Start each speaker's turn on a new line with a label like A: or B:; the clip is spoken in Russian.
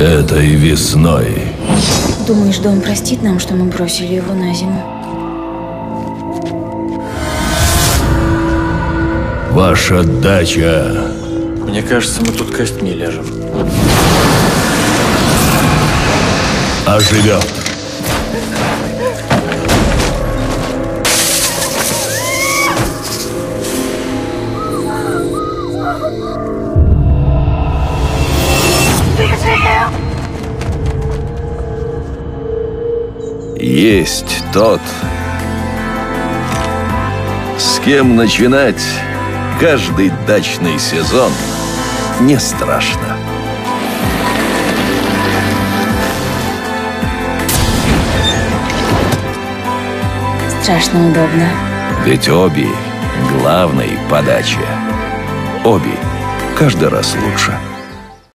A: Этой весной.
B: Думаешь, дом простит нам, что мы бросили его на зиму?
A: Ваша дача
C: Мне кажется, мы тут костьми ляжем.
A: оживет. Есть тот, с кем начинать каждый дачный сезон не страшно.
B: Страшно удобно.
A: Ведь Оби – главный подача. Оби – каждый раз лучше.